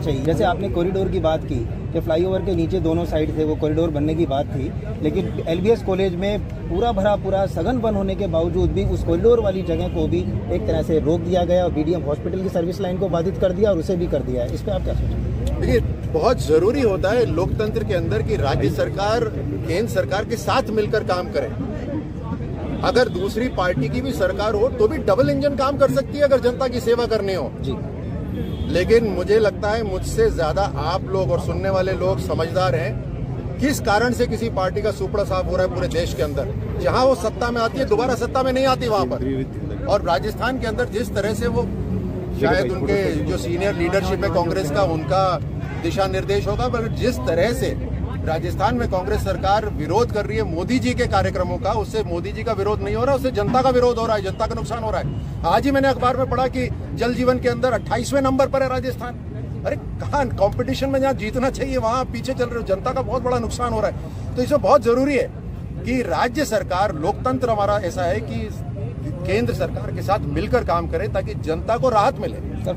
चाहिए। जैसे आपने कॉरिडोर की बात की कि फ्लाईओवर के नीचे दोनों साइड थे वो कॉरिडोर बनने की बात थी लेकिन एलबीएस कॉलेज में पूरा भरा पूरा सघन बन होने के बावजूद भी उस कॉरिडोर वाली जगह को भी एक तरह से रोक दिया गया और बीडीएम हॉस्पिटल की सर्विस लाइन को बाधित कर दिया और उसे भी कर दिया है। इस पर आप क्या सोचें देखिए बहुत ज़रूरी होता है लोकतंत्र के अंदर की राज्य सरकार केंद्र सरकार के साथ मिलकर काम करे। अगर दूसरी पार्टी की भी सरकार हो तो भी डबल इंजन काम कर सकती है अगर जनता की सेवा करनी हो। जी। लेकिन मुझे लगता है मुझसे ज़्यादा आप लोग और सुनने वाले लोग समझदार हैं किस कारण से किसी पार्टी का सुपड़ा साफ़ हो रहा है पूरे देश के अंदर। जहाँ वो सत्ता में आती है, दोबारा सत्ता में नहीं आती वहाँ पर। और राजस्थान के अंदर जिस तरह से वो शायद उनके जो सीनियर लीडरशिप है कांग्रेस का, उनका दिशा निर्देश होगा, पर जिस तरह से राजस्थान में कांग्रेस सरकार विरोध कर रही है मोदी जी के कार्यक्रमों का, उससे मोदी जी का विरोध नहीं हो रहा, उससे जनता का विरोध हो रहा है, जनता का नुकसान हो रहा है। आज ही मैंने अखबार में पढ़ा कि जल जीवन के अंदर अट्ठाईसवें नंबर पर है राजस्थान। अरे कहा कंपटीशन में जहाँ जीतना चाहिए, वहाँ पीछे चल रहे हो, जनता का बहुत बड़ा नुकसान हो रहा है। तो इसमें बहुत ज़रूरी है कि राज्य सरकार, लोकतंत्र हमारा ऐसा है कि केंद्र सरकार के साथ मिलकर काम करे ताकि जनता को राहत मिले।